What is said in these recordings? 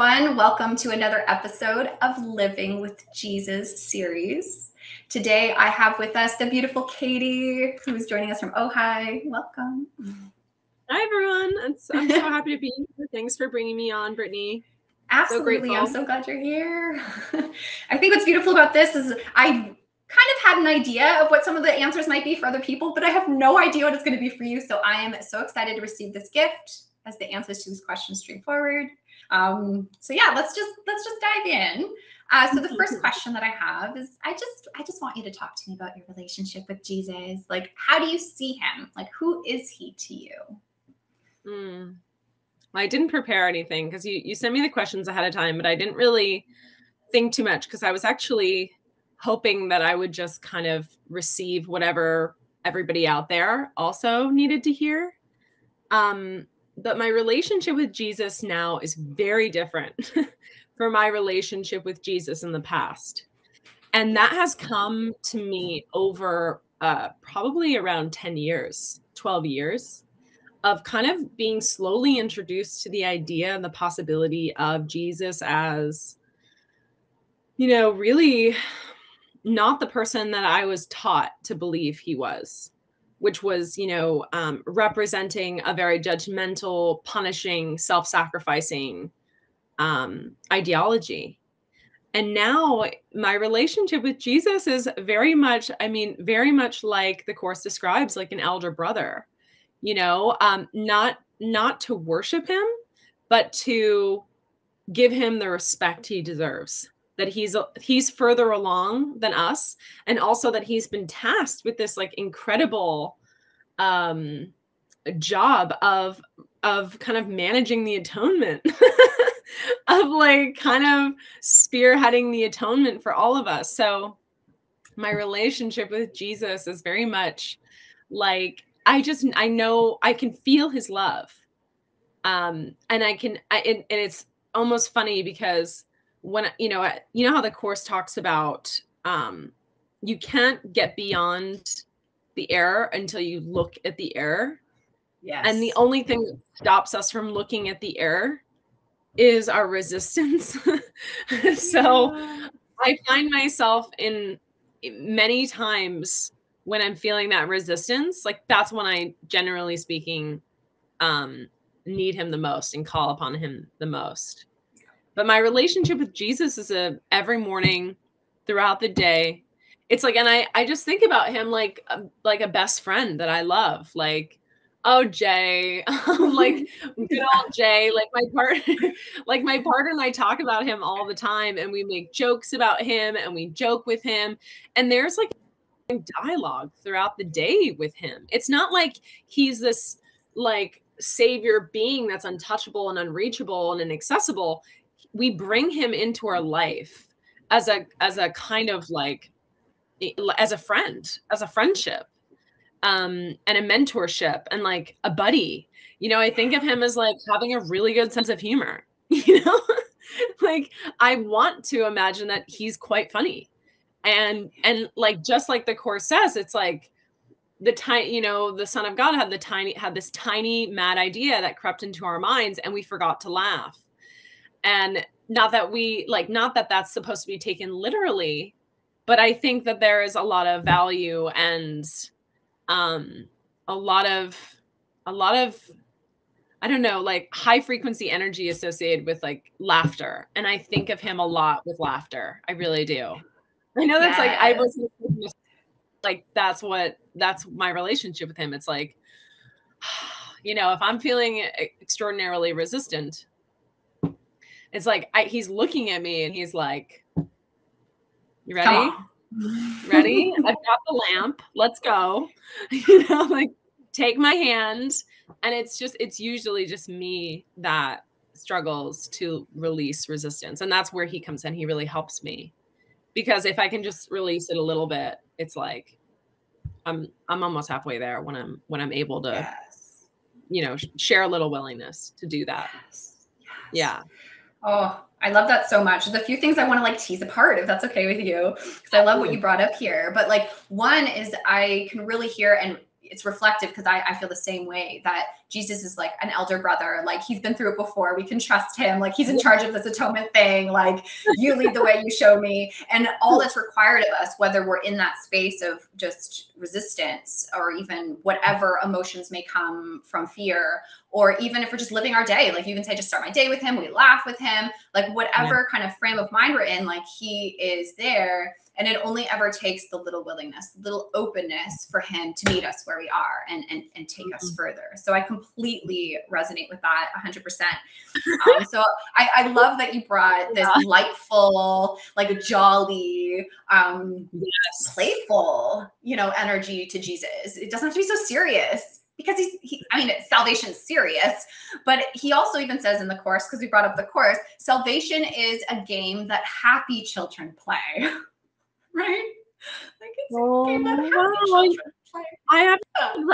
everyone. Welcome to another episode of Living with Jesus series. Today, I have with us the beautiful Katie, who's joining us from Ojai. Welcome. Hi, everyone. I'm so, I'm so happy to be here. Thanks for bringing me on, Britney. Absolutely. So I'm so glad you're here. I think what's beautiful about this is I kind of had an idea of what some of the answers might be for other people, but I have no idea what it's going to be for you. So I am so excited to receive this gift as the answers to these questions straightforward. Um, so yeah, let's just let's just dive in. Uh, so the first question that I have is, I just I just want you to talk to me about your relationship with Jesus. Like, how do you see him? Like, who is he to you? Mm. Well, I didn't prepare anything because you you sent me the questions ahead of time, but I didn't really think too much because I was actually hoping that I would just kind of receive whatever everybody out there also needed to hear. Um, but my relationship with Jesus now is very different from my relationship with Jesus in the past. And that has come to me over uh, probably around 10 years, 12 years of kind of being slowly introduced to the idea and the possibility of Jesus as, you know, really not the person that I was taught to believe he was which was, you know, um, representing a very judgmental, punishing, self sacrificing um, ideology. And now my relationship with Jesus is very much, I mean, very much like the course describes, like an elder brother, you know, um, not not to worship him, but to give him the respect he deserves that he's he's further along than us. And also that he's been tasked with this like incredible um job of of kind of managing the atonement of like kind of spearheading the atonement for all of us. So my relationship with jesus is very much like i just i know i can feel his love. Um and i can I, and, and it's almost funny because when you know you know how the course talks about um you can't get beyond the error until you look at the error. Yes and the only thing that stops us from looking at the error is our resistance. So yeah. i find myself in many times when i'm feeling that resistance like that's when i generally speaking um need him the most and call upon him the most but my relationship with Jesus is a every morning throughout the day. It's like, and I I just think about him like a, um, like a best friend that I love. Like, oh Jay, like good old Jay. Like my partner, like my partner and I talk about him all the time, and we make jokes about him, and we joke with him, and there's like dialogue throughout the day with him. It's not like he's this like savior being that's untouchable and unreachable and inaccessible we bring him into our life as a as a kind of like as a friend as a friendship um and a mentorship and like a buddy. You know i think of him as like having a really good sense of humor you know? Like i want to imagine that he's quite funny. And and like just like the course says it's like the tiny you know the son of god had the tiny had this tiny mad idea that crept into our minds and we forgot to laugh and not that we like not that that's supposed to be taken literally but i think that there is a lot of value and um a lot of a lot of i don't know like high frequency energy associated with like laughter. And i think of him a lot with laughter. I really do. I know that's yes. like i was like that's what that's my relationship with him. It's like you know if i'm feeling extraordinarily resistant it's like I, he's looking at me and he's like, "You ready? ready? I've got the lamp. Let's go." you know, like take my hand, and it's just it's usually just me that struggles to release resistance, and that's where he comes in. He really helps me because if I can just release it a little bit, it's like I'm I'm almost halfway there when I'm when I'm able to, yes. you know, share a little willingness to do that. Yes. Yes. Yeah. Oh, I love that so much. There's a few things I want to like tease apart, if that's okay with you, because I love what you brought up here. But like, one is I can really hear, and it's reflective because I, I feel the same way that Jesus is like an elder brother. Like he's been through it before. We can trust him. Like he's in charge of this atonement thing. Like you lead the way you show me. And all that's required of us, whether we're in that space of just resistance or even whatever emotions may come from fear, or even if we're just living our day, like you can say, just start my day with him, we laugh with him, like whatever yeah. kind of frame of mind we're in, like he is there and it only ever takes the little willingness, the little openness for him to meet us where we are and and, and take mm-hmm. us further. So I completely resonate with that 100%. Um, so I, I love that you brought this yeah. lightful, like a jolly, um, yes. playful, you know, energy to Jesus. It doesn't have to be so serious because he's he, i mean salvation is serious but he also even says in the course because we brought up the course salvation is a game that happy children play right? Like it's oh, wow. I have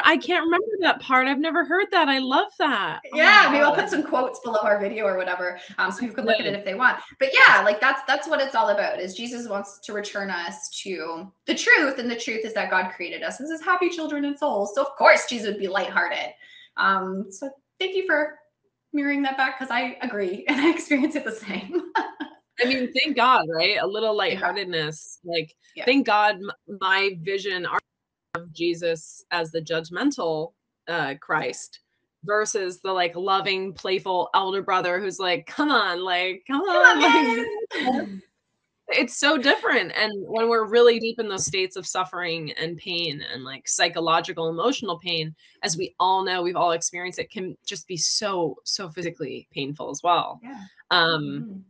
I can't remember that part. I've never heard that. I love that. Oh yeah, maybe I'll put some quotes below our video or whatever. Um, so people can look at it if they want. But yeah, like that's that's what it's all about. Is Jesus wants to return us to the truth, and the truth is that God created us as his happy children and souls. So of course Jesus would be lighthearted. Um, so thank you for mirroring that back because I agree and I experience it the same. I mean, thank God, right? A little lightheartedness. Like, yeah. thank God my vision of Jesus as the judgmental uh, Christ versus the like loving, playful elder brother who's like, come on, like, come on. Like, it's so different. And when we're really deep in those states of suffering and pain and like psychological, emotional pain, as we all know, we've all experienced it, can just be so, so physically painful as well. Yeah. Um, mm-hmm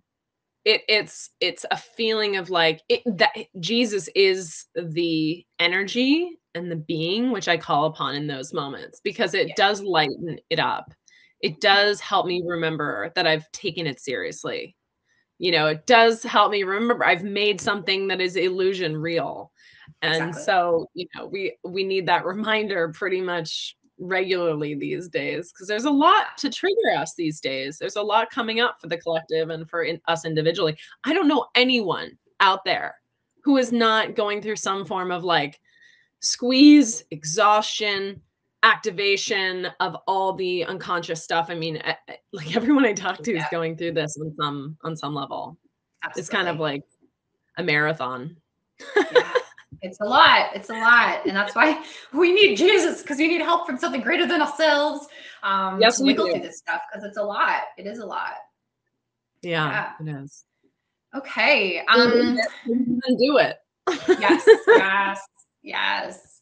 it, it's it's a feeling of like it, that Jesus is the energy and the being which I call upon in those moments because it yeah. does lighten it up. It mm-hmm. does help me remember that I've taken it seriously. You know, it does help me remember I've made mm-hmm. something that is illusion real. And exactly. so, you know, we we need that reminder pretty much regularly these days because there's a lot to trigger us these days. There's a lot coming up for the collective and for in, us individually. I don't know anyone out there who is not going through some form of like squeeze, exhaustion, activation of all the unconscious stuff. I mean, like everyone I talk to yeah. is going through this on some on some level. Absolutely. It's kind of like a marathon. yeah. It's a lot. It's a lot. And that's why we need Jesus because we need help from something greater than ourselves. Um, yes, to we go through this stuff because it's a lot. It is a lot. Yeah, yeah. it is. Okay. Um, do it. yes, yes, yes.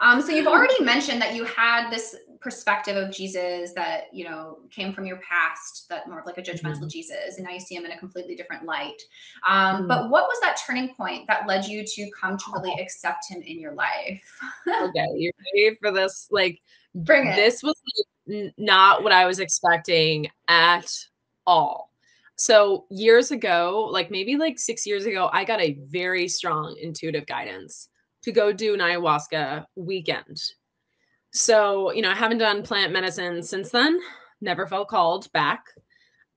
Um, so you've already mentioned that you had this perspective of Jesus that you know came from your past, that more of like a judgmental mm-hmm. Jesus, and now you see him in a completely different light. Um, mm-hmm. But what was that turning point that led you to come to really accept him in your life? okay, you ready for this? Like, bring it. This was not what I was expecting at all. So years ago, like maybe like six years ago, I got a very strong intuitive guidance to go do an ayahuasca weekend so, you know, I haven't done plant medicine since then, never felt called back.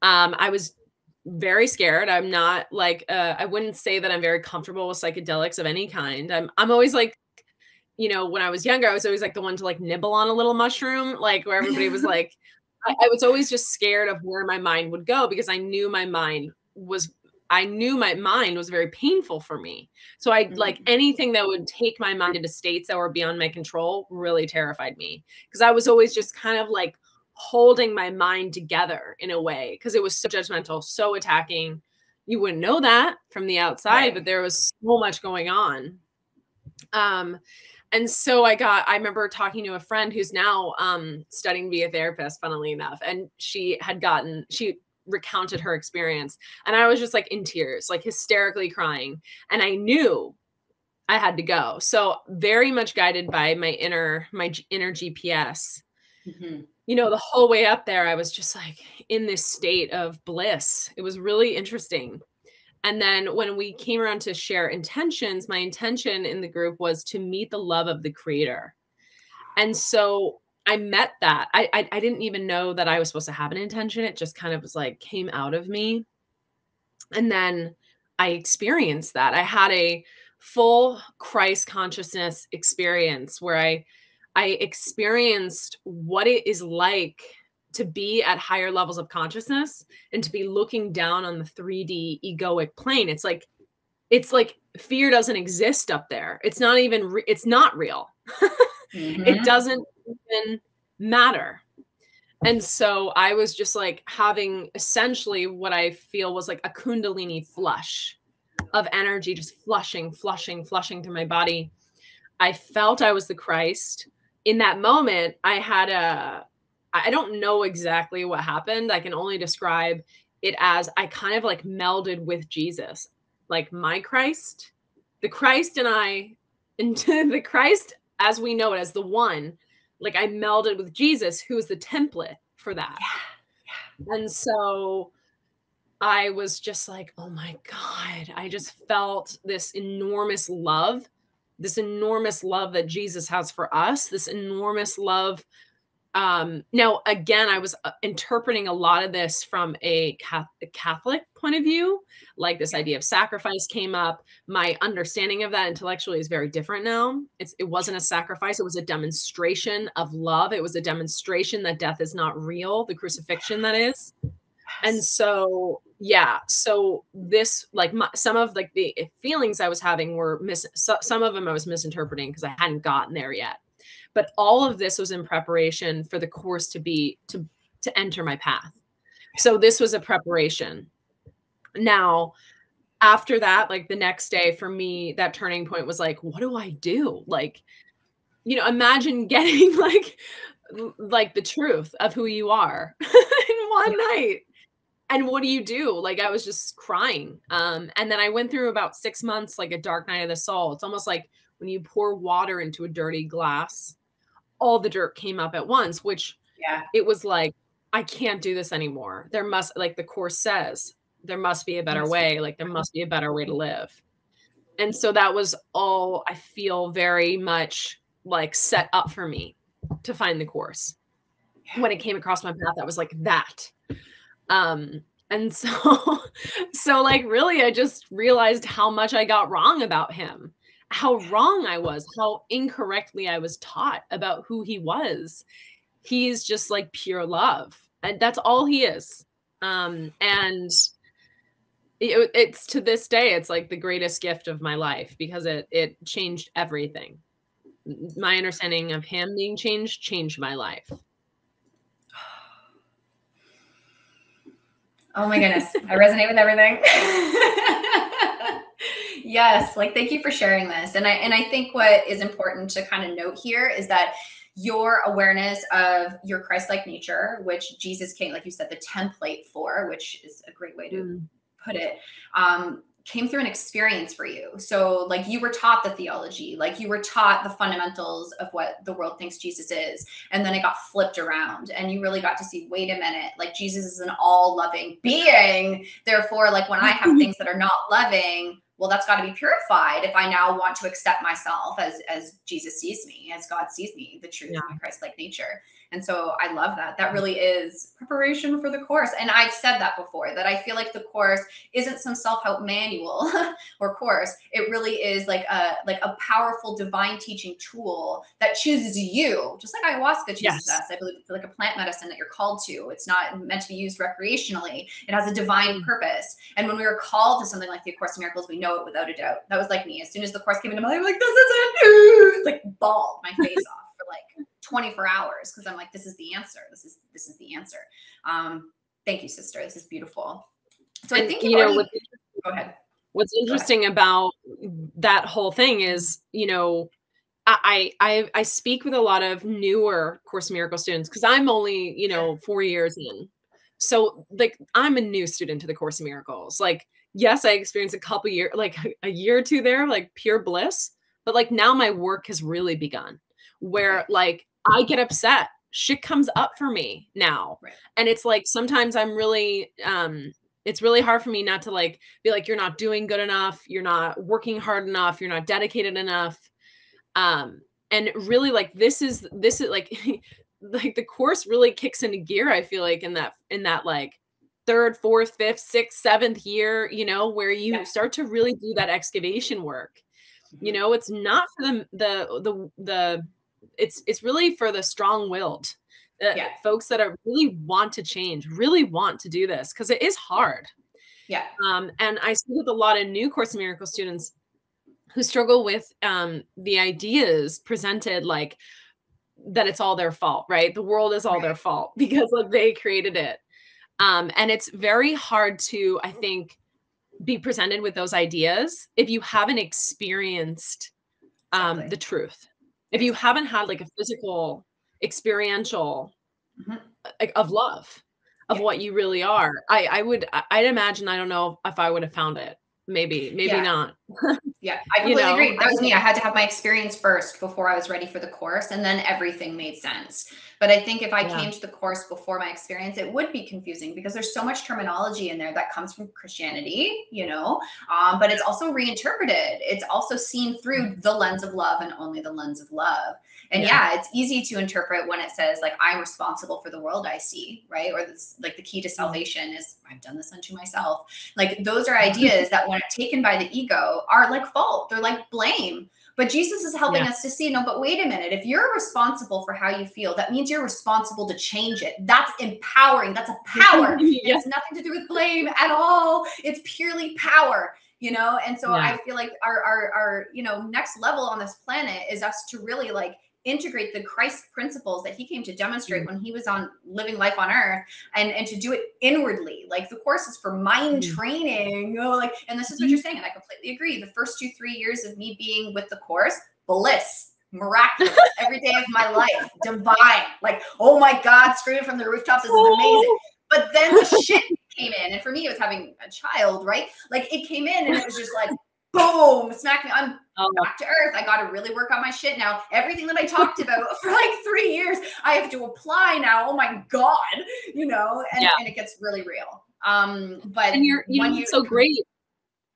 Um, I was very scared. I'm not like uh, I wouldn't say that I'm very comfortable with psychedelics of any kind. I'm I'm always like, you know, when I was younger, I was always like the one to like nibble on a little mushroom, like where everybody was like, I, I was always just scared of where my mind would go because I knew my mind was I knew my mind was very painful for me. So I mm-hmm. like anything that would take my mind into states that were beyond my control really terrified me because I was always just kind of like holding my mind together in a way because it was so judgmental, so attacking. You wouldn't know that from the outside, right. but there was so much going on. Um and so I got I remember talking to a friend who's now um studying to be a therapist funnily enough and she had gotten she recounted her experience and i was just like in tears like hysterically crying and i knew i had to go. So very much guided by my inner my inner gps mm-hmm. you know the whole way up there i was just like in this state of bliss. It was really interesting. And then when we came around to share intentions my intention in the group was to meet the love of the creator. And so I met that. I, I, I didn't even know that I was supposed to have an intention. It just kind of was like came out of me. And then I experienced that. I had a full Christ consciousness experience where I I experienced what it is like to be at higher levels of consciousness and to be looking down on the 3D egoic plane. It's like it's like fear doesn't exist up there. It's not even re- it's not real. mm-hmm. It doesn't even matter. And so I was just like having essentially what I feel was like a kundalini flush of energy just flushing, flushing, flushing through my body. I felt I was the Christ. In that moment, I had a I don't know exactly what happened. I can only describe it as I kind of like melded with Jesus, like my Christ, the Christ and I, into the Christ as we know it as the one. Like I melded with Jesus, who is the template for that. Yeah. yeah. And so I was just like, oh my God, I just felt this enormous love, this enormous love that Jesus has for us, this enormous love um now again i was uh, interpreting a lot of this from a catholic point of view like this idea of sacrifice came up. My understanding of that intellectually is very different now. It's it wasn't a sacrifice it was a demonstration of love. It was a demonstration that death is not real the crucifixion that is. And so yeah so this like my, some of like the feelings i was having were mis so, some of them i was misinterpreting because i hadn't gotten there yet but all of this was in preparation for the course to be to to enter my path. So this was a preparation. Now after that like the next day for me that turning point was like what do i do? Like you know imagine getting like like the truth of who you are in one night. And what do you do? Like i was just crying. Um and then i went through about six months like a dark night of the soul. It's almost like when you pour water into a dirty glass all the dirt came up at once, which yeah, it was like, I can't do this anymore. There must, like the course says, there must be a better way. Like there must be a better way to live. And so that was all I feel very much like set up for me to find the course. When it came across my path, that was like that. Um, and so so like really I just realized how much I got wrong about him how wrong I was, how incorrectly I was taught about who he was. He's just like pure love. And that's all he is. Um, and it, it's to this day, it's like the greatest gift of my life because it it changed everything. My understanding of him being changed changed my life. Oh my goodness. I resonate with everything. yes like thank you for sharing this and i and i think what is important to kind of note here is that your awareness of your christ-like nature which jesus came like you said the template for which is a great way to mm. put it um came through an experience for you. So, like, you were taught the theology, like, you were taught the fundamentals of what the world thinks Jesus is. And then it got flipped around, and you really got to see wait a minute, like, Jesus is an all loving being. Therefore, like, when I have things that are not loving, well that's got to be purified if i now want to accept myself as as jesus sees me as god sees me the truth yeah. my christ-like nature and so I love that. That really is preparation for the course. And I've said that before that I feel like the course isn't some self-help manual or course. It really is like a like a powerful divine teaching tool that chooses you, just like ayahuasca chooses yes. us. I believe it's like a plant medicine that you're called to. It's not meant to be used recreationally. It has a divine mm. purpose. And when we were called to something like the Course in Miracles, we know it without a doubt. That was like me. As soon as the course came into my life, I'm like, this is it. Like bawled my face off 24 hours because I'm like, this is the answer. This is this is the answer. Um, thank you, sister. This is beautiful. So I think you know. Already, go ahead. What's interesting about that whole thing is, you know, I I I speak with a lot of newer Course Miracle students because I'm only you know four years in, so like I'm a new student to the Course of Miracles. Like yes, I experienced a couple year like a year or two there, like pure bliss, but like now my work has really begun, where like I get upset. Shit comes up for me now. Right. And it's like sometimes I'm really um it's really hard for me not to like be like you're not doing good enough, you're not working hard enough, you're not dedicated enough. Um and really like this is this is like like the course really kicks into gear I feel like in that in that like third, fourth, fifth, sixth, seventh year, you know, where you yeah. start to really do that excavation work. You mm-hmm. know, it's not for the the the the it's it's really for the strong-willed uh, Yeah. folks that are really want to change, really want to do this because it is hard. Yeah. Um, and I see with a lot of new Course in Miracle students who struggle with um, the ideas presented like that it's all their fault, right? The world is all their fault because like they created it. Um, and it's very hard to, I think, be presented with those ideas if you haven't experienced um, Exactly. the truth. If you haven't had like a physical, experiential Mhm. like of love of Yeah. what you really are. I I would I- I'd imagine I don't know if I would have found it. Maybe, maybe Yeah. not. Yeah, I You completely know, agree. That was me. I had to have my experience first before I was ready for the course, and then everything made sense. But I think if I Yeah. came to the course before my experience, it would be confusing because there's so much terminology in there that comes from Christianity, you know, um, but it's also reinterpreted. It's also seen through the lens of love and only the lens of love. And Yeah. yeah, it's easy to interpret when it says like I'm responsible for the world I see, right? Or this like the key to salvation is I've done this unto myself. Like those are ideas that when taken by the ego are like fault. They're like blame. But Jesus is helping Yeah. us to see no, but wait a minute. If you're responsible for how you feel, that means you're responsible to change it. That's empowering. That's a power. It yeah. has nothing to do with blame at all. It's purely power, you know? And so Yeah. I feel like our, our, our, you know, next level on this planet is us to really like integrate the Christ principles that he came to demonstrate when he was on living life on earth and, and to do it inwardly. Like the course is for mind Mm. training, know, like, and this is what you're saying. And I completely agree. The first two, three years of me being with the course, bliss, miraculous, every day of my life, divine. Like, oh my God, screaming from the rooftops, this is amazing. But then the shit came in. And for me, it was having a child, right? Like it came in and it was just like, boom, smack me. I'm Oh, back to earth. I got to really work on my shit now. Everything that I talked about for like three years, I have to apply now. Oh my God, you know, and, Yeah. and it gets really real. Um, but and you're you know what's so great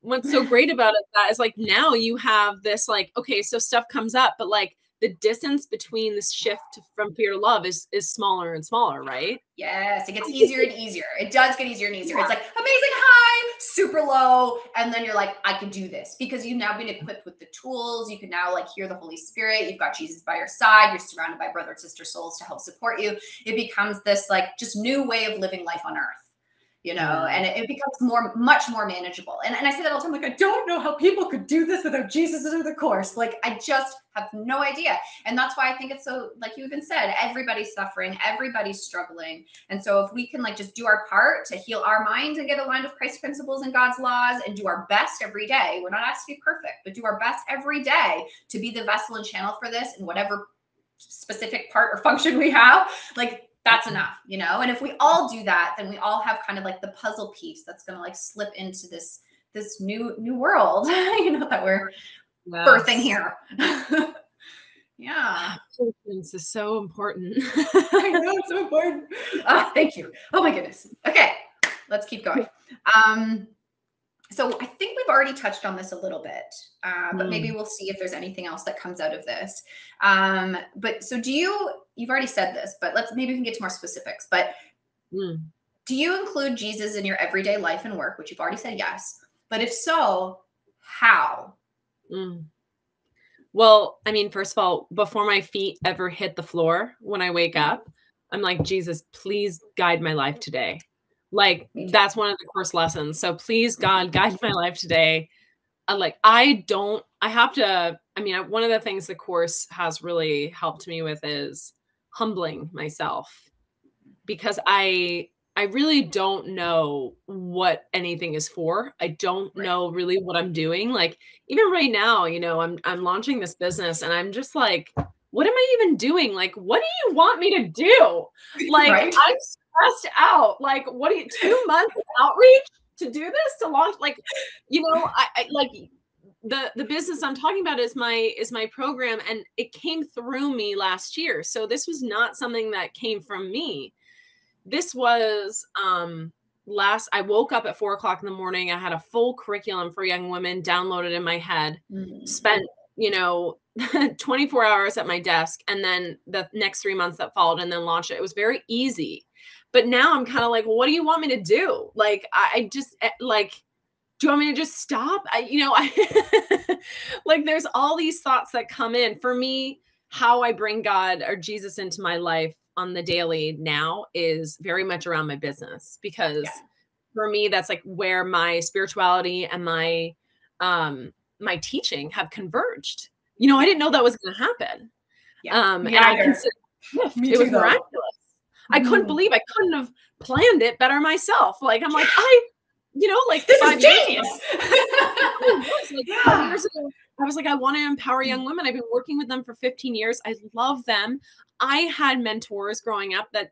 what's so great about it that is like now you have this like okay so stuff comes up but like the distance between this shift from fear to love is is smaller and smaller right Yes, it gets easier and easier. It does get easier and easier. It's like amazing high, super low, and then you're like, I can do this because you've now been equipped with the tools. You can now like hear the Holy Spirit. You've got Jesus by your side. You're surrounded by brother and sister souls to help support you. It becomes this like just new way of living life on earth. You know, Yeah. and it, it becomes more, much more manageable. And, and I say that all the time, like, I don't know how people could do this without Jesus or the course. Like, I just have no idea. And that's why I think it's so, like you even said, everybody's suffering, everybody's struggling. And so if we can like just do our part to heal our minds and get aligned with Christ's principles and God's laws and do our best every day, we're not asked to be perfect, but do our best every day to be the vessel and channel for this in whatever specific part or function we have, like that's enough, you know? And if we all do that, then we all have kind of like the puzzle piece that's gonna like slip into this this new new world, you know, that we're birthing here. yeah. Patience is so important I know it's so important. Ah, thank you. Oh my goodness. Okay, let's keep going. Um, so I think we've already touched on this a little bit, uh, but maybe we'll see if there's anything else that comes out of this. Um, but so do you? You've already said this, but let's maybe we can get to more specifics. But Mm. do you include Jesus in your everyday life and work? Which you've already said yes. But if so, how? Mm. Well, I mean, first of all, before my feet ever hit the floor when I wake up, I'm like, Jesus, please guide my life today. Like, that's one of the course lessons. So please, God, guide my life today. Uh, like, I don't, I have to, I mean, I- one of the things the course has really helped me with is humbling myself because I, I really don't know what anything is for. I don't Right. know really what I'm doing. Like even right now, you know, I'm I'm launching this business and I'm just like, what am I even doing? Like, what do you want me to do? Like Right. I'm stressed out. Like, what do you two months outreach to do this to launch? Like, you know, I, I like the the business I'm talking about is my is my program and it came through me last year. So this was not something that came from me. This was um last i woke up at four o'clock in the morning. I had a full curriculum for young women downloaded in my head Mm. spent you know 24 hours at my desk and then the next three months that followed and then launched it. It was very easy. But now i'm kind of like what do you want me to do? Like i, I just eh, like do you want me to just stop I, you know i like there's all these thoughts that come in for me how I bring God or Jesus into my life on the daily now is very much around my business because yeah. for me that's like where my spirituality and my um my teaching have converged. You know, I didn't know that was going to happen. Yeah. Um and I consider it was miraculous. Mm-hmm. I couldn't believe I couldn't have planned it better myself. Like I'm like I you know, like this is genius. Oh, like yeah. years ago, I was like, I want to empower young women. I've been working with them for 15 years. I love them. I had mentors growing up that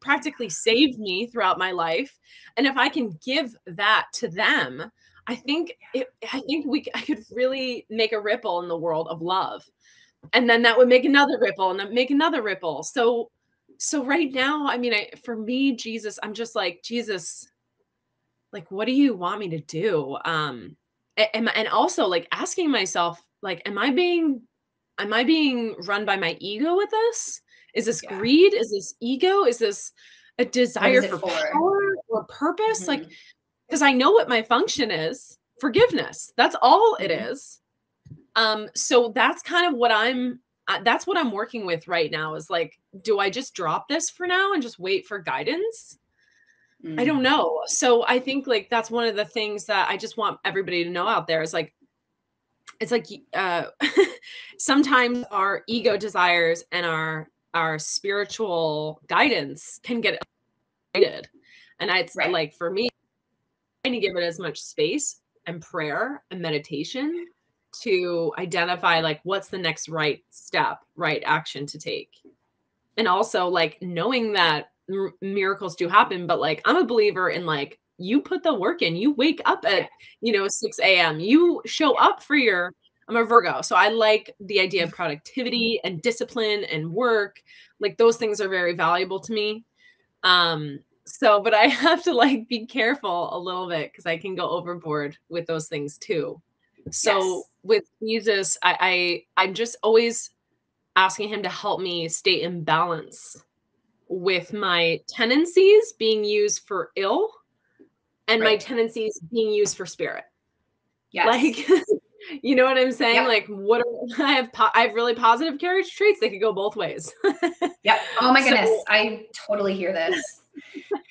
practically saved me throughout my life. And if I can give that to them, I think it, I think we I could really make a ripple in the world of love. And then that would make another ripple and then make another ripple. So so right now, I mean, I, for me, Jesus, I'm just like, Jesus, like, what do you want me to do? Um, and, and also like asking myself, like, am I being, am I being run by my ego with this? Is this yeah. greed? Is this ego? Is this a desire for, for, power or purpose? Mm-hmm. Like, because I know what my function is forgiveness. That's all it mm-hmm. is. Um, so that's kind of what I'm uh, that's what I'm working with right now is like, do I just drop this for now and just wait for guidance? Mm. I don't mm. know. So I think like that's one of the things that I just want everybody to know out there is like, it's like uh, sometimes our ego desires and our our spiritual guidance can get excited. And it's right. like for me, trying to give it as much space and prayer and meditation to identify like what's the next right step, right action to take. And also like knowing that m- miracles do happen, but like I'm a believer in like you put the work in, you wake up at, you know, 6 a.m., you show up for your I'm a Virgo, so I like the idea of productivity and discipline and work. Like those things are very valuable to me. Um, so, but I have to like be careful a little bit because I can go overboard with those things too. So yes. with Jesus, I, I I'm just always asking him to help me stay in balance with my tendencies being used for ill and right. my tendencies being used for spirit. Yes. Like You know what I'm saying? Yep. Like, what are, I have? Po- I have really positive character traits. They could go both ways. yep. Oh my goodness, so, I totally hear this.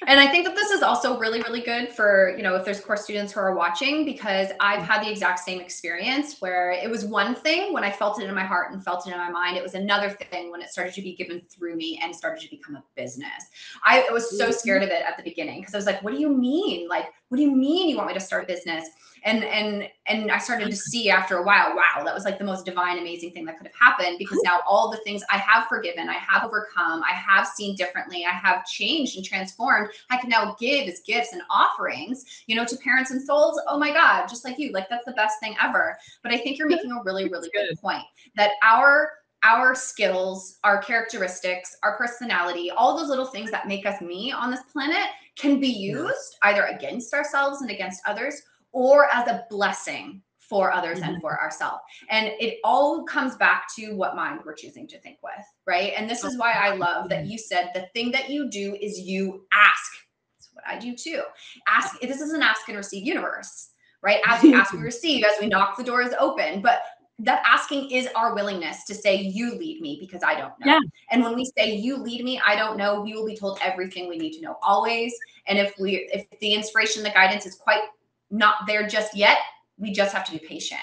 And I think that this is also really, really good for, you know, if there's course students who are watching, because I've had the exact same experience where it was one thing when I felt it in my heart and felt it in my mind. It was another thing when it started to be given through me and started to become a business. I was so mm-hmm. scared of it at the beginning because I was like, what do you mean? Like, what do you mean you want me to start a business? and and and i started to see after a while wow that was like the most divine amazing thing that could have happened because now all the things i have forgiven i have overcome i have seen differently i have changed and transformed i can now give as gifts and offerings you know to parents and souls oh my god just like you like that's the best thing ever but i think you're making a really really good. good point that our our skills, our characteristics, our personality, all those little things that make us me on this planet can be used either against ourselves and against others or as a blessing for others mm-hmm. and for ourselves. And it all comes back to what mind we're choosing to think with, right? And this is why I love that you said the thing that you do is you ask. That's what I do too. Ask. This is an ask and receive universe, right? As we ask, we receive. As we knock, the doors open. But that asking is our willingness to say, You lead me because I don't know. Yeah. And when we say, You lead me, I don't know, we will be told everything we need to know always. And if we, if the inspiration, the guidance is quite not there just yet. We just have to be patient.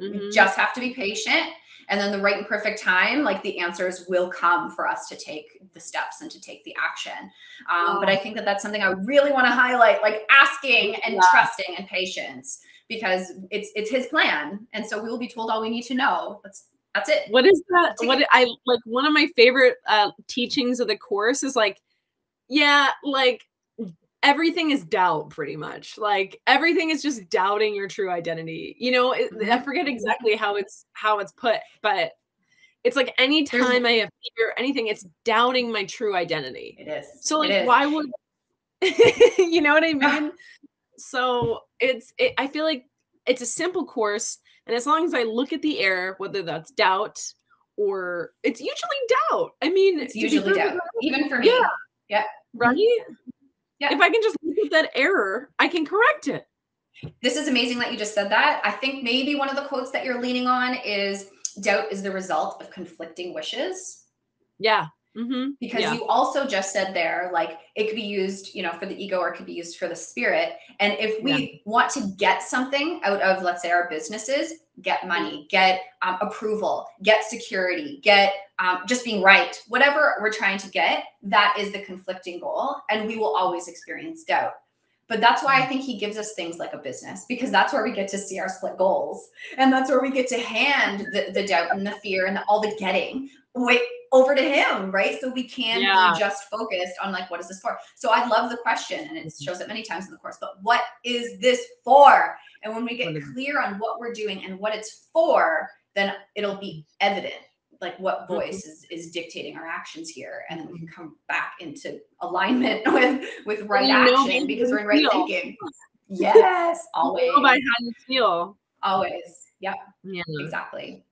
Mm-hmm. We just have to be patient. And then the right and perfect time, like the answers will come for us to take the steps and to take the action. Um, But I think that that's something I really want to highlight, like asking and yeah. trusting and patience, because it's it's His plan, and so we will be told all we need to know. That's that's it. What is that? What I like? One of my favorite uh, teachings of the course is like, yeah, like everything is doubt pretty much. Like everything is just doubting your true identity. You know it, i mm-hmm. forget exactly how it's how it's put but it's like anytime i have fear anything it's doubting my true identity. It is. So like why would you know what i mean? So it's it, i feel like it's a simple course and as long as i look at the error whether that's doubt or it's usually doubt. I mean it's usually doubt even for me. yeah. Yeah right yeah. If I can just look at that error, I can correct it. This is amazing that you just said that. I think maybe one of the quotes that you're leaning on is doubt is the result of conflicting wishes. Yeah. Mm-hmm. Because yeah. you also just said there, like it could be used, you know, for the ego or it could be used for the spirit. And if we yeah. want to get something out of, let's say, our businesses, get money, get um, approval, get security, get um, just being right, whatever we're trying to get, that is the conflicting goal. And we will always experience doubt. But that's why I mm. think he gives us things like a business because that's where we get to see our split goals. And that's where we get to hand the, the doubt and the fear and the, all the getting wait over to him, right? So we can yeah. be just focused on like, what is this for? So I love the question and it mm-hmm. shows up many times in the course, but what is this for? And when we get clear on what we're doing and what it's for, then it'll be evident like what mm-hmm. voice is, is dictating our actions here and then we can come back into alignment with with right action because we're in right feel. thinking yes always by how you feel always yep yeah exactly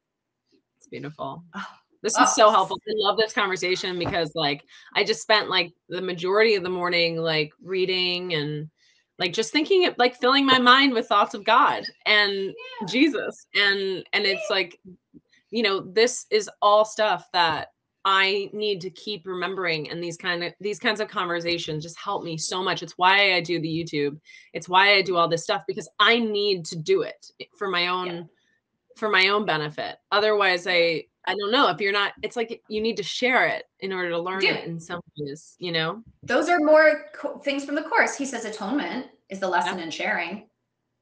it's beautiful oh. This is oh. so helpful. I love this conversation because like I just spent like the majority of the morning like reading and like just thinking it like filling my mind with thoughts of God and yeah. Jesus. And and it's like, you know, this is all stuff that I need to keep remembering and these kind of these kinds of conversations just help me so much. It's why I do the YouTube. It's why I do all this stuff because I need to do it eh, for my own yeah. for my own benefit. Otherwise I I don't know if you're not. It's like you need to share it in order to learn it in some ways. You know, those are more co- things from the course. He says atonement is the lesson yeah. in sharing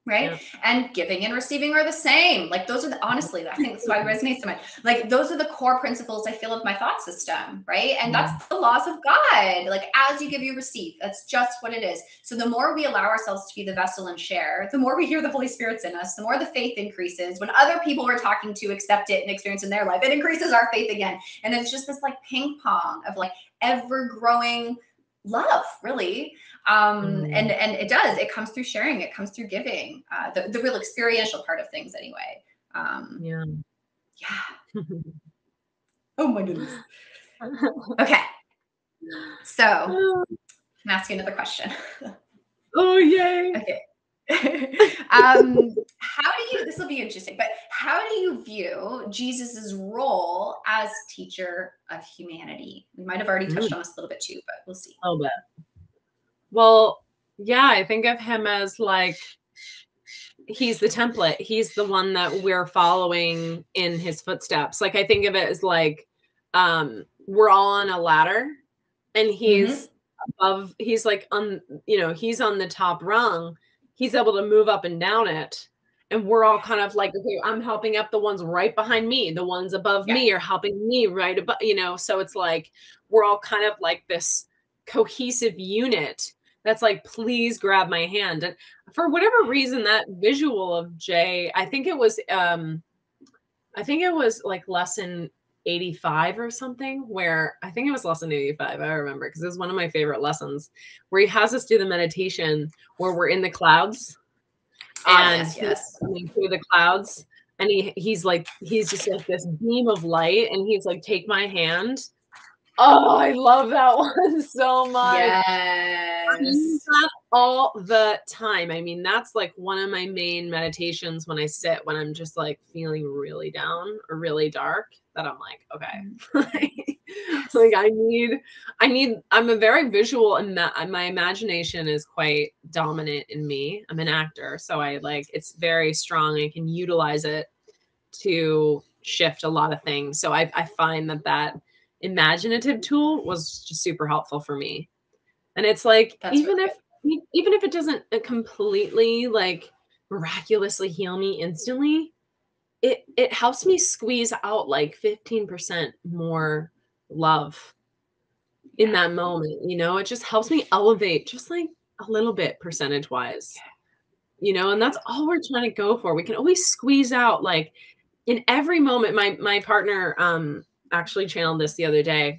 right? Yeah. And giving and receiving are the same. Like those are the honestly, I think that's why it resonates so much. Like those are the core principles I feel of my thought system, right? And that's mm-hmm. the laws of God. Like as you give, you receive. That's just what it is. So the more we allow ourselves to be the vessel and share, the more we hear the Holy Spirit's in us, the more the faith increases. When other people we're talking to accept it and experience in their life, it increases our faith again. And it's just this like ping pong of like ever growing love really. Um mm. and and it does it comes through sharing it comes through giving uh the, the real experiential part of things anyway. Um yeah. yeah. Oh my goodness. Okay. So i'm asking another question? Oh yay. Okay um, how do you, this will be interesting, but how do you view Jesus's role as teacher of humanity? We might have already touched mm. on this a little bit too, but we'll see. A little bit. Well, yeah, I think of him as like, he's the template. He's the one that we're following in his footsteps. Like, I think of it as like, um, we're all on a ladder and he's mm-hmm. above, he's like on, you know, he's on the top rung he's able to move up and down it. And we're all kind of like okay i'm helping up the ones right behind me the ones above yeah. me are helping me right above you know? So it's like we're all kind of like this cohesive unit that's like please grab my hand. And for whatever reason that visual of jay i think it was um i think it was like lesson 85 or something where I think it was lesson 85. I remember because it was one of my favorite lessons where he has us do the meditation where we're in the clouds oh, and yes, yes. through the clouds and he he's like he's just like this beam of light and he's like take my hand Oh, I love that one so much. Yes. All the time. I mean, that's like one of my main meditations when I sit when I'm just like feeling really down or really dark. That I'm like, okay, mm. like I need, I need. I'm a very visual, and my imagination is quite dominant in me. I'm an actor, so I like it's very strong. I can utilize it to shift a lot of things. So I, I find that that imaginative tool was just super helpful for me. And it's like That's even really if. Even if it doesn't uh, completely like miraculously heal me instantly, it it helps me squeeze out like 15% more love in yeah. that moment, you know? It just helps me elevate just like a little bit percentage wise. You know, and that's all we're trying to go for. We can always squeeze out like in every moment my my partner um actually channeled this the other day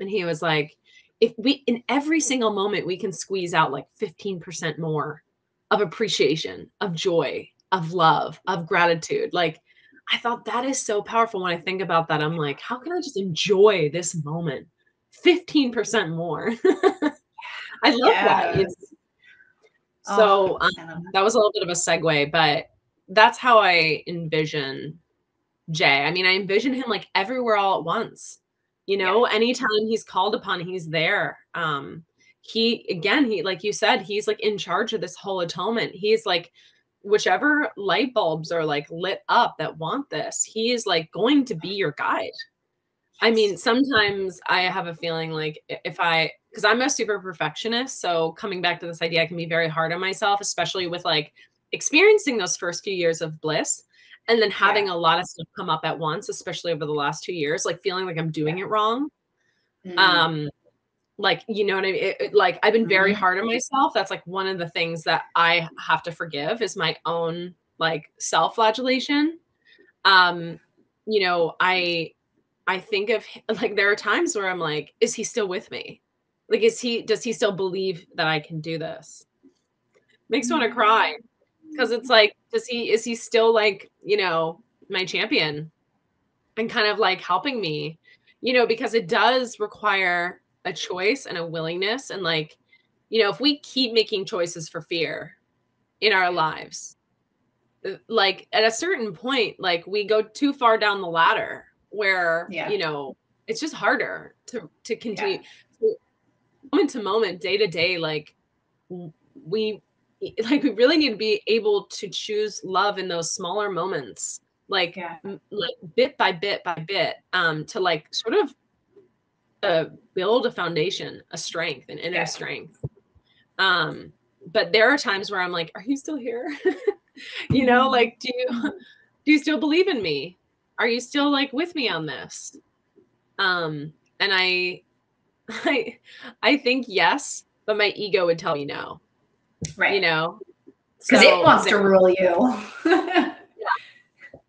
and he was like if we in every single moment we can squeeze out like 15% more of appreciation of joy of love of gratitude like i thought that is so powerful when i think about that i'm like how can i just enjoy this moment 15% more i love yes. that it's, so oh, um, that was a little bit of a segue but that's how i envision Jay. I mean, I envision him like everywhere all at once. You know, yeah. anytime he's called upon, he's there. Um, he again, he like you said, he's like in charge of this whole atonement. He's like whichever light bulbs are like lit up that want this, he is like going to be your guide. I mean, sometimes I have a feeling like if I, because I'm a super perfectionist. So coming back to this idea, I can be very hard on myself, especially with like experiencing those first few years of bliss and then having yeah. a lot of stuff come up at once, especially over the last two years, like feeling like I'm doing it wrong. Mm. Um, like you know what I mean? It, it, like I've been very mm-hmm. hard on myself. That's like one of the things that I have to forgive is my own like self-flagellation. Um, you know, I I think of like there are times where I'm like, is he still with me? Like, is he does he still believe that I can do this? Makes me want to cry because it's like, does he is he still like, you know, my champion and kind of like helping me, you know, because it does require a choice and a willingness. And like, you know, if we keep making choices for fear in our lives, uh, like at a certain point, like we go too far down the ladder where yeah. you know it's just harder to to continue yeah. moment to moment day to day like we like we really need to be able to choose love in those smaller moments like yeah. like bit by bit by bit um to like sort of uh, build a foundation a strength an inner yeah. strength um but there are times where i'm like are you still here you know mm-hmm. like do you do you still believe in me are you still like with me on this um and i i i think yes but my ego would tell me no right you know because so, it wants to rule you yeah.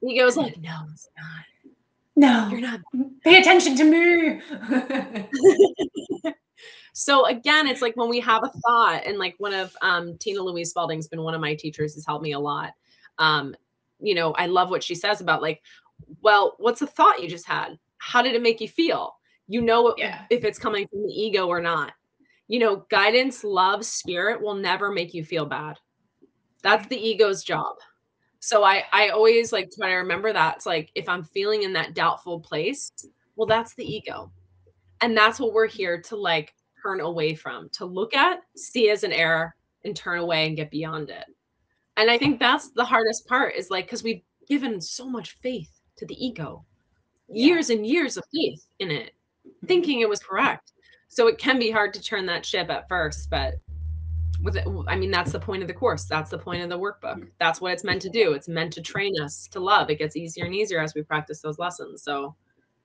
ego's like no it's not no you're not pay attention to me so again it's like when we have a thought and like one of um tina louise spalding's been one of my teachers has helped me a lot um you know i love what she says about like well, what's the thought you just had? How did it make you feel? You know yeah. if it's coming from the ego or not. You know, guidance, love, spirit will never make you feel bad. That's the ego's job. So I I always like try to remember that. It's like if I'm feeling in that doubtful place, well, that's the ego. And that's what we're here to like turn away from, to look at, see as an error, and turn away and get beyond it. And I think that's the hardest part is like because we've given so much faith to the ego. Years and years of faith in it, mm-hmm. thinking it was correct. So it can be hard to turn that ship at first, but with it, I mean, that's the point of the course. That's the point of the workbook. That's what it's meant to do. It's meant to train us to love. It gets easier and easier as we practice those lessons. So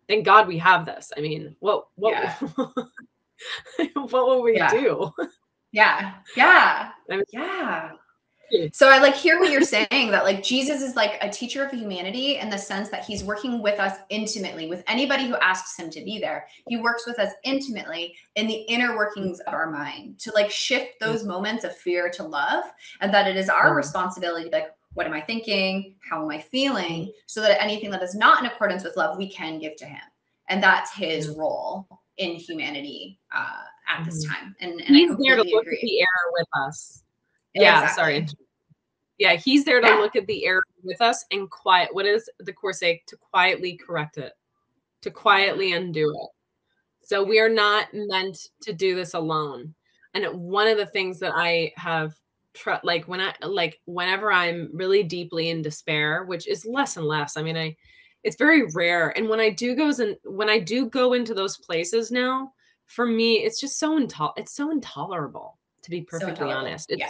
thank God we have this. I mean, what what yeah. what will we yeah. do? Yeah. Yeah. I mean, yeah. So I like hear what you're saying that like Jesus is like a teacher of humanity in the sense that he's working with us intimately with anybody who asks him to be there. He works with us intimately in the inner workings of our mind to like shift those moments of fear to love and that it is our responsibility like what am I thinking? How am I feeling? So that anything that is not in accordance with love, we can give to him. And that's his role in humanity uh, at this mm-hmm. time. And, and he's there to look agree. at the error with us yeah exactly. sorry yeah he's there to yeah. look at the error with us and quiet what is the course say to quietly correct it. To quietly undo it. So we are not meant to do this alone. And one of the things that i have like when i like whenever i'm really deeply in despair which is less and less i mean i it's very rare. And when i do goes and when i do go into those places now for me it's just so intol- it's so intolerable to be perfectly so honest it's, yeah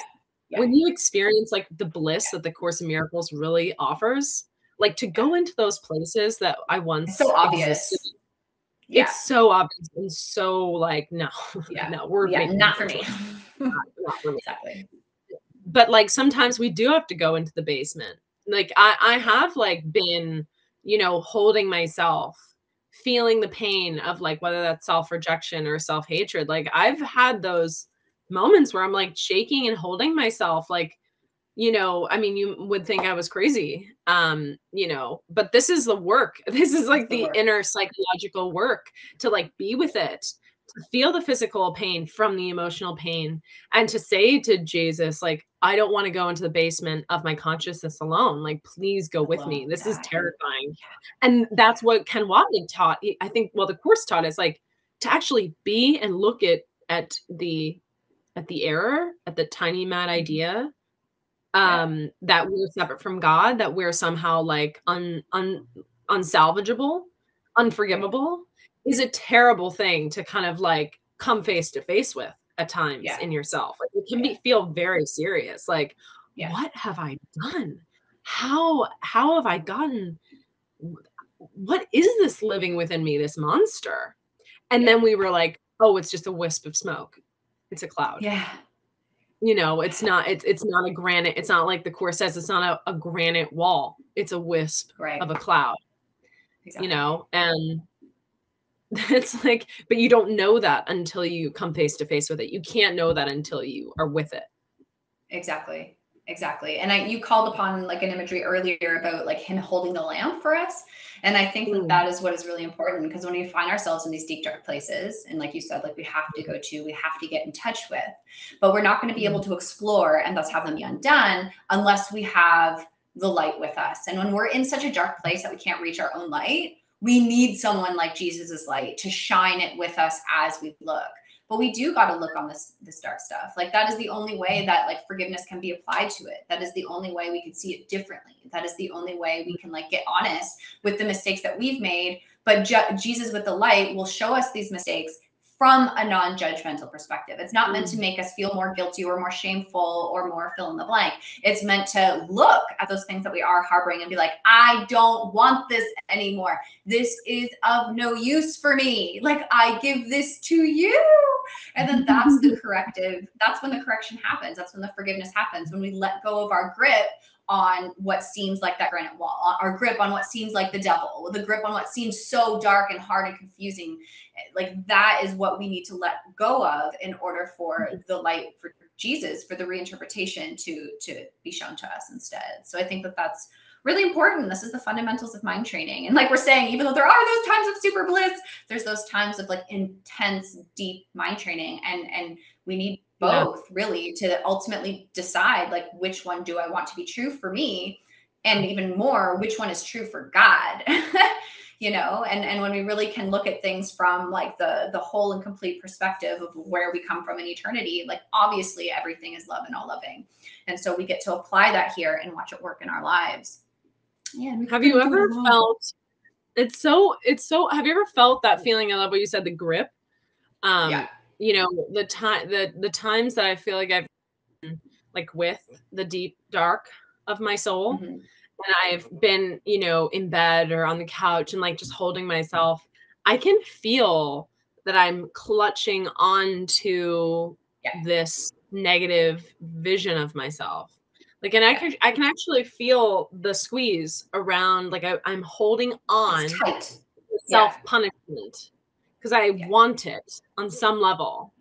yeah. when you experience like the bliss that the course in miracles really offers like to go into those places that i once it's so obvious. existed, yeah. it's so obvious and so like no yeah. no we're yeah, not for me. not, not for me. Exactly. But like sometimes we do have to go into the basement. Like i i have like been you know holding myself feeling the pain of like whether that's self rejection or self hatred like i've had those moments where I'm like shaking and holding myself like you know i mean you would think i was crazy um you know but this is the work this is like the, the inner psychological work to like be with it to feel the physical pain from the emotional pain and to say to Jesus, like, I don't want to go into the basement of my consciousness alone. Like, please go with me. This is terrifying. And that's what Ken Wapnick taught. I think, well, the course taught is like to actually be and look at at the at the error, at the tiny mad mm-hmm. idea um yeah. that we're separate from God, that we're somehow like un, un unsalvageable, unforgivable is a terrible thing to kind of like come face to face with at times yeah. in yourself. Like it can be feel very serious. Like, yeah. what have I done? How how have I gotten what is this living within me, this monster? And then we were like, oh, it's just a wisp of smoke. It's a cloud. Yeah. You know, it's not it's it's not a granite, it's not like the course says it's not a, a granite wall. It's a wisp right. of a cloud. Exactly. You know, and it's like but you don't know that until you come face to face with it you can't know that until you are with it exactly exactly and i you called upon like an imagery earlier about like him holding the lamp for us and i think that that is what is really important because when we find ourselves in these deep dark places and like you said like we have to go to we have to get in touch with but we're not going to be able mm. to explore and thus have them be undone unless we have the light with us and when we're in such a dark place that we can't reach our own light we need someone like Jesus's light to shine it with us as we look. But we do got to look on this this dark stuff. Like that is the only way that like forgiveness can be applied to it. That is the only way we can see it differently. That is the only way we can like get honest with the mistakes that we've made. But Je- Jesus with the light will show us these mistakes from a non-judgmental perspective. It's not meant to mm. make us feel more guilty or more shameful or more fill in the blank. It's meant to look at those things that we are harboring and be like, I don't want this anymore. This is of no use for me. Like I give this to you. And then that's the corrective. That's when the correction happens. That's when the forgiveness happens. When we let go of our grip on what seems like that granite wall, our grip on what seems like the devil, the grip on what seems so dark and hard and confusing. Like that is what we need to let go of in order for mm-hmm. the light for Jesus, for the reinterpretation to to be shown to us instead. So I think that that's really important. This is the fundamentals of mind training. And like we're saying, even though there are those times of super bliss, there's those times of like intense, deep mind training. And and we need both yeah. really to ultimately decide like which one do I want to be true for me and even more which one is true for God. you know, and and when we really can look at things from like the the whole and complete perspective of where we come from in eternity, like obviously everything is love and all loving. And so we get to apply that here and watch it work in our lives. Yeah. Have you ever felt it's so it's so have you ever felt that feeling? I love what you said, the grip. Um yeah you know the time the the times that i feel like i've like with the deep dark of my soul mm-hmm. and i've been you know in bed or on the couch and like just holding myself i can feel that i'm clutching on to yeah. this negative vision of myself. Like and i can i can actually feel the squeeze around like I, am holding on self punishment because I yeah. want it on some level.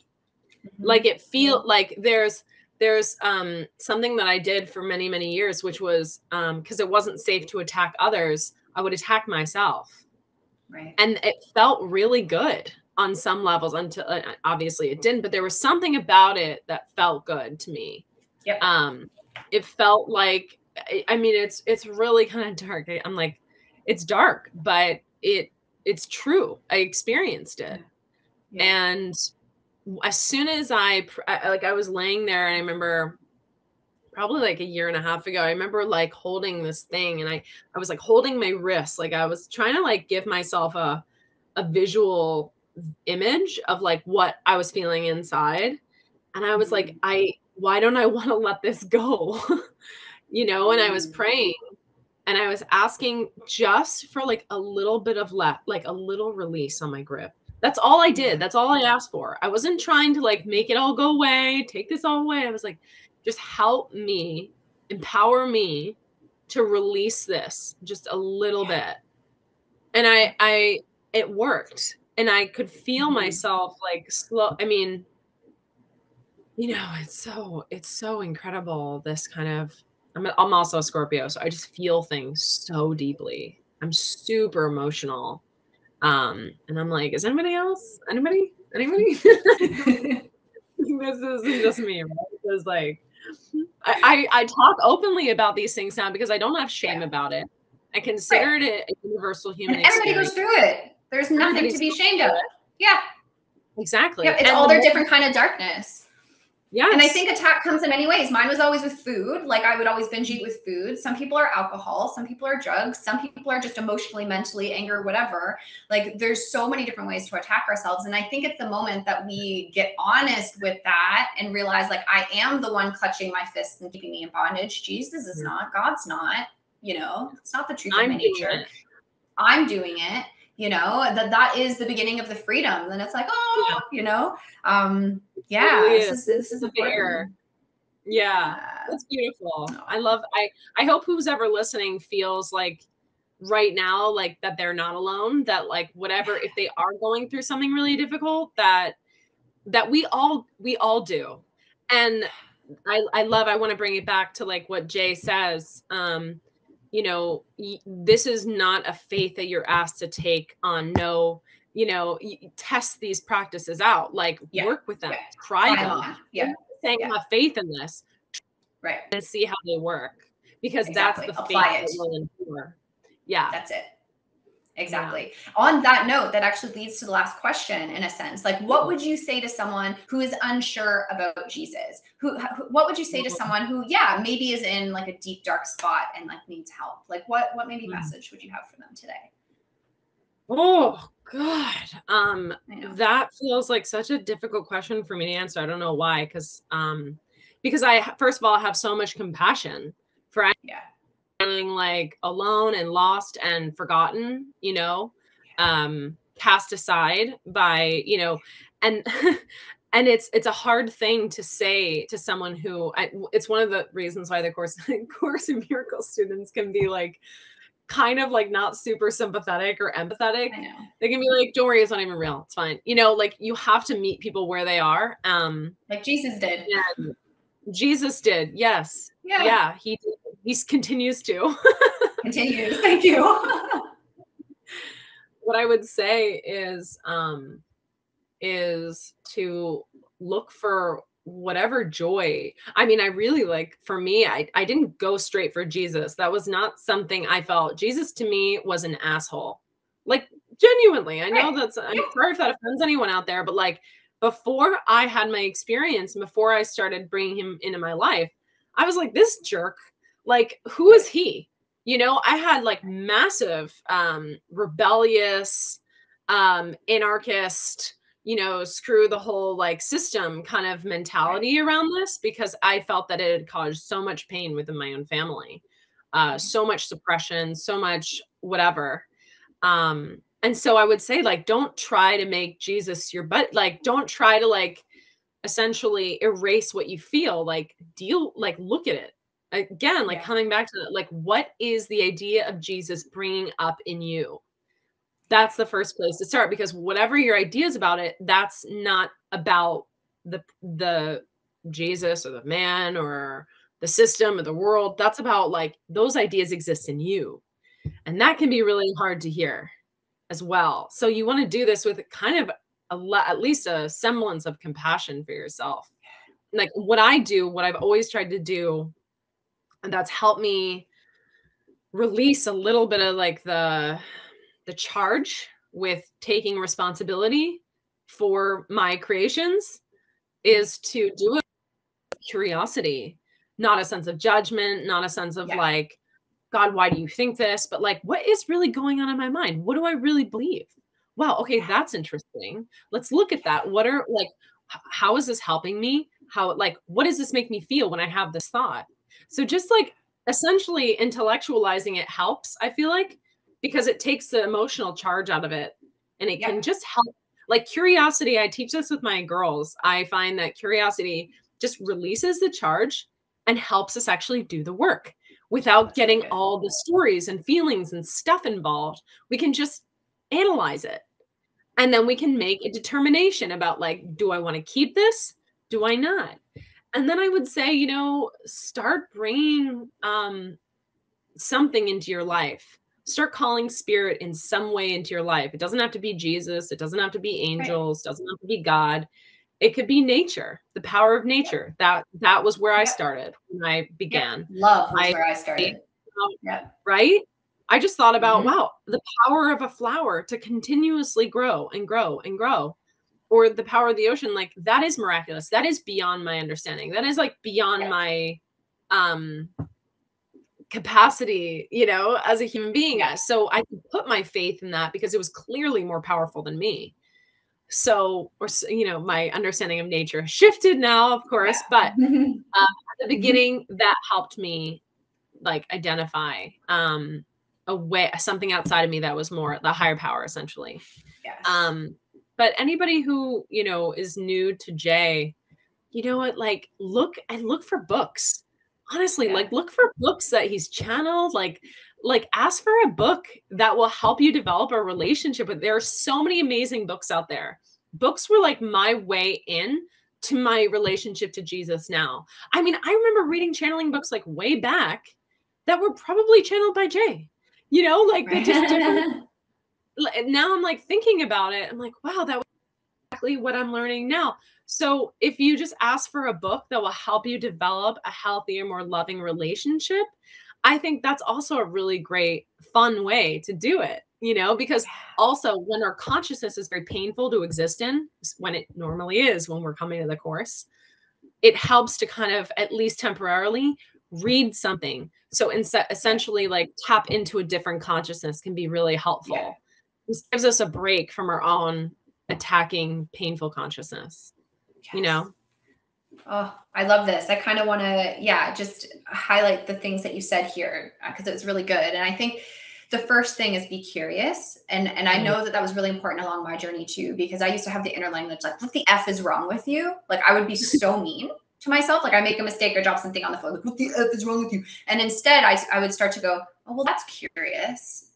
Mm-hmm. Like it feel like there's there's um something that I did for many many years which was um because it wasn't safe to attack others, I would attack myself. Right. And it felt really good on some levels until uh, obviously it didn't, but there was something about it that felt good to me. Yeah. Um it felt like I mean it's it's really kind of dark. I'm like it's dark, but it it's true. I experienced it. Yeah. And as soon as I, I like I was laying there and I remember probably like a year and a half ago, I remember like holding this thing and I I was like holding my wrist like I was trying to like give myself a a visual image of like what I was feeling inside. And I was like, mm-hmm. I why don't I want to let this go? you know, and I was mm. praying and I was asking just for like a little bit of left, like a little release on my grip. That's all I did. That's all I asked for. I wasn't trying to like make it all go away, take this all away. I was like, just help me, empower me to release this just a little yeah. bit. And I I it worked. And I could feel mm-hmm. myself like slow. I mean, you know, it's so it's so incredible this kind of I'm, I'm also a Scorpio, so I just feel things so deeply. I'm super emotional. Um, and I'm like, is anybody else? Anybody? Anybody? this isn't just me, right? Because like I, I, I talk openly about these things now because I don't have shame yeah. about it. I consider right. it a universal human. And everybody experience. goes through it. There's nothing Everybody's to be ashamed of. Yeah. Exactly. Yeah, it's and all their different kind of darkness. Yeah. And I think attack comes in many ways. Mine was always with food. Like I would always binge eat with food. Some people are alcohol. Some people are drugs. Some people are just emotionally, mentally, anger, whatever. Like there's so many different ways to attack ourselves. And I think it's the moment that we get honest with that and realize like I am the one clutching my fists and keeping me in bondage. Jesus is mm-hmm. not. God's not. You know, it's not the truth I'm of my nature. It. I'm doing it you know that that is the beginning of the freedom. Then it's like oh yeah. you know um yeah really this is, this is fair yeah that's beautiful. I love i i hope who's ever listening feels like right now like that they're not alone that like whatever if they are going through something really difficult that that we all we all do. And i i love i want to bring it back to like what J says um you know this is not a faith that you're asked to take on no you know test these practices out like yeah. work with them yeah. try them yeah saying yeah. have faith in this right and see how they work because exactly. that's the Apply faith it. that will endure yeah that's it Exactly. Yeah. On that note, that actually leads to the last question in a sense. Like, what would you say to someone who is unsure about Jesus? Who, who what would you say to mm-hmm. someone who, yeah, maybe is in like a deep, dark spot and like needs help? Like, what, what maybe mm. message would you have for them today? Oh God. Um, that feels like such a difficult question for me to answer. I don't know why. Cause, um, because I, first of all, have so much compassion for yeah feeling like alone and lost and forgotten, you know, um, cast aside by, you know, and and it's it's a hard thing to say to someone who I, it's one of the reasons why the course course in miracle students can be like kind of like not super sympathetic or empathetic. They can be like, don't worry, it's not even real. It's fine. You know, like you have to meet people where they are. Um like Jesus did. Jesus did. Yes. Yeah. Yeah. He did he continues to. continues. Thank you. what I would say is um is to look for whatever joy. I mean, I really like for me, I, I didn't go straight for Jesus. That was not something I felt. Jesus to me was an asshole. Like genuinely. I know right. that's I'm sorry if that offends anyone out there, but like before I had my experience before I started bringing him into my life, I was like, this jerk like who is he? You know i had like massive um rebellious um anarchist you know screw the whole like system kind of mentality around this because i felt that it had caused so much pain within my own family uh so much suppression so much whatever. Um and so i would say like don't try to make jesus your but like don't try to like essentially erase what you feel like deal like look at it again like yeah. coming back to that like what is the idea of jesus bringing up in you? That's the first place to start because whatever your ideas about it that's not about the the jesus or the man or the system or the world. That's about like those ideas exist in you. And that can be really hard to hear as well. So you want to do this with kind of a at least a semblance of compassion for yourself. Like what i do what i've always tried to do and that's helped me release a little bit of like the the charge with taking responsibility for my creations is to do it curiosity not a sense of judgment not a sense of yeah. like god why do you think this? but like what is really going on in my mind? What do i really believe? Wow okay that's interesting. Let's look at that. What are like how is this helping me? How like what does this make me feel when i have this thought so just like essentially intellectualizing it helps, I feel like, because it takes the emotional charge out of it and it yeah. can just help. Like curiosity, I teach this with my girls. I find that curiosity just releases the charge and helps us actually do the work without getting all the stories and feelings and stuff involved. We can just analyze it. And then we can make a determination about like, do I want to keep this? Do I not? And then i would say you know start bringing um something into your life start calling spirit in some way into your life. It doesn't have to be Jesus, it doesn't have to be angels, right. doesn't have to be God. It could be nature, the power of nature. That that was where I started when I began. Love was I, where I started. Yeah. Right? I just thought about, mm-hmm. wow, the power of a flower to continuously grow and grow and grow or the power of the ocean like that is miraculous. That is beyond my understanding. That is like beyond my um capacity you know as a human being. So i could put my faith in that because it was clearly more powerful than me. So or you know my understanding of nature shifted now of course yeah. but um, at the beginning that helped me like identify um a way something outside of me that was more the higher power essentially. Yes. um but anybody who you know is new to J you know what like look and look for books. Honestly yeah. like look for books that he's channeled like like ask for a book that will help you develop a relationship with there are so many amazing books out there. Books were like my way in to my relationship to jesus now. I mean i remember reading channeling books like way back that were probably channeled by J you know like they just different now I'm like thinking about it. I'm like, wow, that was exactly what I'm learning now. So if you just ask for a book that will help you develop a healthier, more loving relationship, I think that's also a really great, fun way to do it. You know, because also when our consciousness is very painful to exist in, when it normally is when we're coming to the course, it helps to kind of at least temporarily read something. So essentially, like tap into a different consciousness can be really helpful. Yeah this gives us a break from our own attacking painful consciousness yes. you know? Oh i love this. I kind of want to yeah just highlight the things that you said here because uh, it was really good. And i think the first thing is be curious. And and i mm-hmm. know that that was really important along my journey too because i used to have the inner language like what the f is wrong with you? Like i would be so mean to myself. Like i make a mistake or drop something on the floor like what the f is wrong with you? And instead i, I would start to go oh well that's curious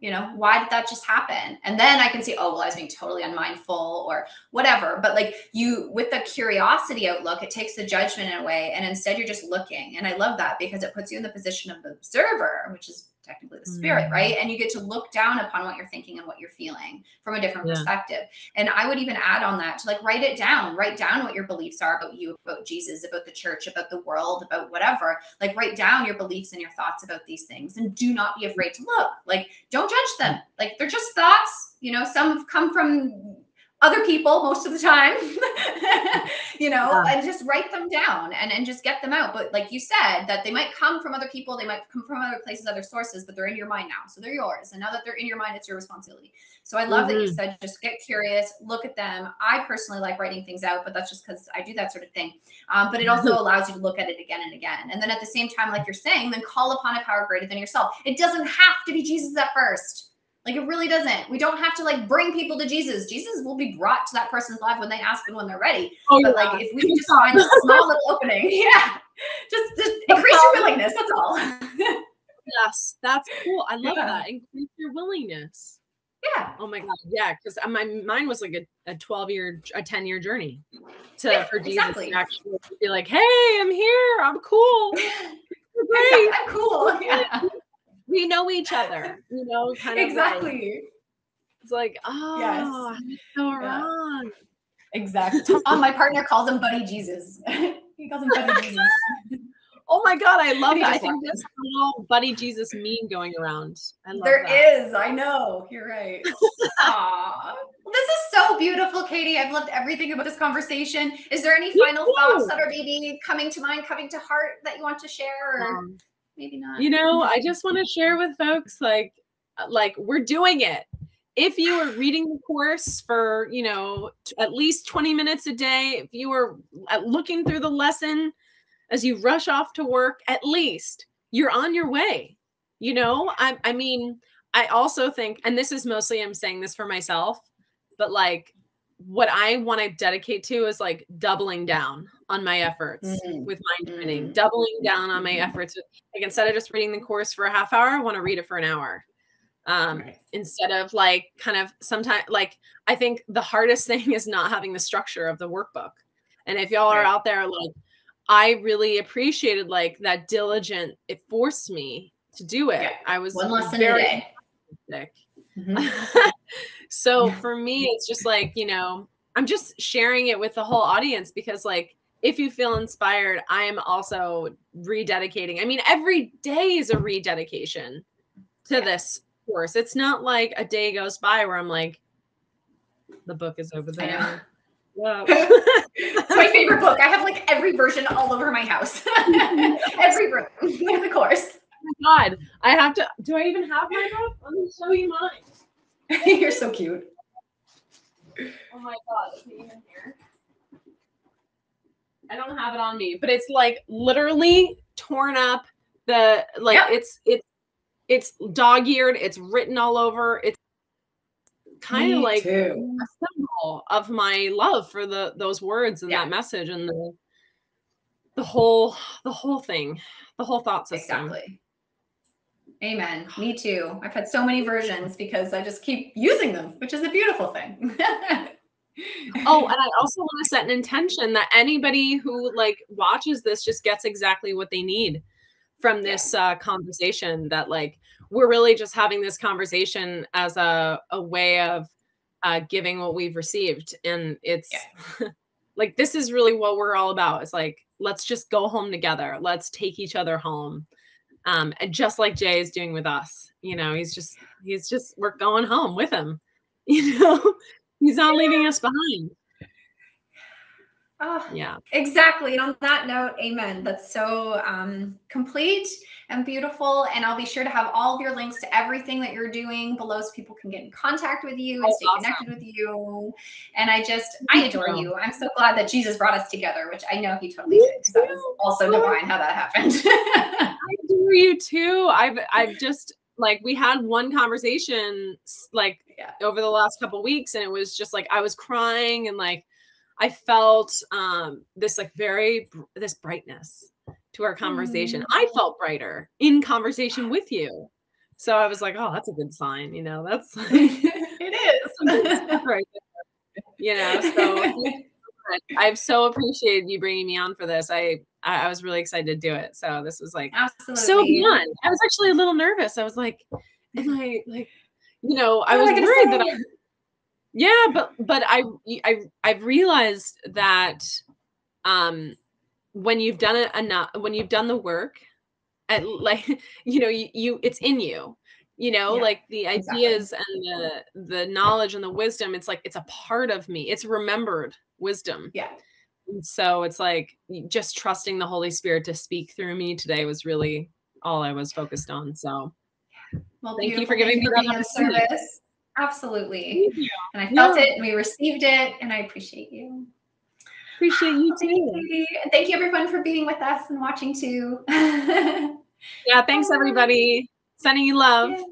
you know why did that just happen? And then i can see oh well i was being totally unmindful or whatever. But like you with the curiosity outlook it takes the judgment away and instead you're just looking. And i love that because it puts you in the position of the observer which is technically the spirit, mm. right? And you get to look down upon what you're thinking and what you're feeling from a different yeah. perspective. And I would even add on that to like write it down, write down what your beliefs are about you, about Jesus, about the church, about the world, about whatever. Like write down your beliefs and your thoughts about these things and do not be afraid to look. Like don't judge them. Like they're just thoughts. You know, some have come from other people most of the time you know yeah. and just write them down and and just get them out. But like you said that they might come from other people they might come from other places other sources but they're in your mind now. So they're yours. And now that they're in your mind it's your responsibility. So i love mm-hmm. that you mm-hmm. said just get curious look at them. I personally like writing things out but that's just because i do that sort of thing. Um, but it also allows you to look at it again and again. And then at the same time like you're saying then call upon a power greater than yourself. It doesn't have to be jesus at first like it really doesn't. We don't have to like bring people to Jesus. Jesus will be brought to that person's life when they ask and when they're ready. Oh, but yeah. like if we just find a small little opening, yeah, just just increase your willingness. That's all. yes, that's cool. I love yeah. that. Increase your willingness. Yeah. Oh my god. Yeah, because uh, my mine was like a, a 12 year, a 10 year journey to yeah, for Jesus exactly. to actually be like, hey, I'm here. I'm cool. Great. I'm cool. Yeah we know each other, you know, kind of exactly. Like, it's like, oh, yes. I'm so yeah. wrong. Exactly. Tom, my partner calls him Buddy Jesus. he calls him Buddy Jesus. Oh my god, I love that. I think there's a little Buddy Jesus meme going around. I love There that. is. I know. You're right. Aww. This is so beautiful, Katie. I've loved everything about this conversation. Is there any final thoughts that are maybe coming to mind, coming to heart that you want to share? Or? Um, maybe not. You know, I just want to share with folks like uh, like we're doing it. If you are reading the course for, you know, at least 20 minutes a day, if you are uh, looking through the lesson as you rush off to work, at least you're on your way. You know, I I mean, I also think and this is mostly I'm saying this for myself, but like what I want to dedicate to is like doubling down on my efforts mm-hmm. with mind training, mm-hmm. doubling down on my mm-hmm. efforts. Like instead of just reading the course for a half hour, I want to read it for an hour. Um, right. instead of like kind of sometimes like I think the hardest thing is not having the structure of the workbook. And if y'all right. are out there like I really appreciated like that diligent, it forced me to do it. Yeah. I was One lesson very a day. Mhm. so for me, it's just like, you know, I'm just sharing it with the whole audience because, like, if you feel inspired, I am also rededicating. I mean, every day is a rededication to Yeah. this course. It's not like a day goes by where I'm like, the book is over there. It's my favorite book. I have like every version all over my house. every room. the course. God, I have to. Do I even have my book? Let me show you mine. You're so cute. Oh my god, is it even here? I don't have it on me, but it's like literally torn up. The like Yep. it's it's it's dog-eared. It's written all over. It's kind of like too. a symbol of my love for the those words and Yeah. that message and the the whole the whole thing, the whole thought system. Exactly. Amen. Me too. I've had so many versions because I just keep using them, which is a beautiful thing. Oh, and I also want to set an intention that anybody who like watches this just gets exactly what they need from this uh, conversation. That like we're really just having this conversation as a a way of uh, giving what we've received, and it's like this is really what we're all about. It's like let's just go home together. Let's take each other home, um, and just like J is doing with us. You know, he's just he's just we're going home with him. You know. He's not leaving us behind. Oh, Yeah. exactly. And on that note, amen. That's so um, complete and beautiful. And I'll be sure to have all of your links to everything that you're doing below so people can get in contact with you and Oh, stay awesome. connected with you. And I just, I adore you. I'm so glad that Jesus brought us together, which I know he totally did. That was also divine how that happened. I adore you too. I've I've just like we had one conversation like Yeah. over the last couple weeks and it was just like I was crying and like I felt um this like very this brightness to our conversation. Mm. I felt brighter in conversation with you. So I was like, oh, that's a good sign, you know. That's it is. right. You know, so thank you so much. I've so appreciated you bringing me on for this. I I I was really excited to do it. So this was like Absolutely. so fun. I was actually a little nervous. I was like, am I like, you know, I was I worried that? I, yeah, but but I I I've realized that, um, when you've done it enough, when you've done the work, at like you know you, you it's in you. You know, Yeah, like the exactly. ideas and the the knowledge and the wisdom. It's like it's a part of me. It's remembered wisdom. Yeah. And so it's like just trusting the Holy Spirit to speak through me today was really all I was focused on. So Well, Thank you for giving me that being of opportunity. service. Absolutely. And I felt Yeah. it and we received it and I appreciate you. Appreciate you Thank you, too. And thank you everyone for being with us and watching too. Yeah, thanks everybody. Sending you love. Yay.